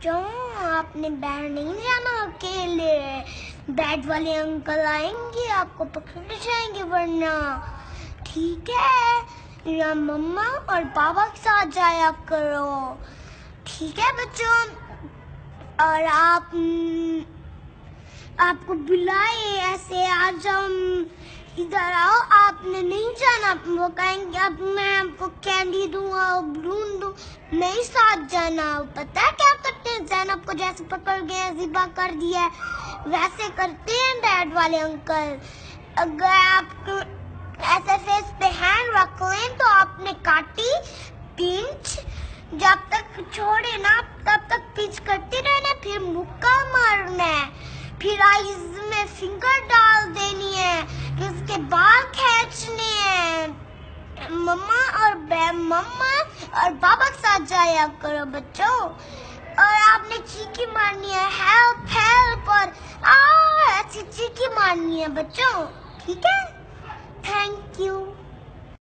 बच्चों, आपने बाहर नहीं जाना, अकेले। बैट वाले अंकल आएँगे, आपको पकड़ जाएँगे, वरना। ठीक है या मम्मा और पापा के साथ जाया करो। ठीक है बच्चों? और आप, आपको बुलाए, ऐसे आ जाओ इधर आओ। आपने नहीं जाना वो कहेंगे अब मैं आपको कैंडी दूँगा बलून दूँ। नहीं साथ जाना। पता है क्या करते हैं? जैनब को जैसे पकड़ गए जिबा कर दिया वैसे करते हैं डैड वाले अंकल। अगर आप ऐसे फेस पे हैंड रख लें तो आपने काटी पिंच। जब तक छोड़े ना, तब तक पिंच करते रहना, फिर मुक्का मारना है। फिर आईज में फिंगर डाल देनी है। फिर उसके हैं मम्मा और मम्मा और पापा के साथ जाया करो बच्चों। और आपने चीखी मारनी है हेल्प हेल्प और आ ऐसी चीखी मारनी है बच्चों। ठीक है? Thank you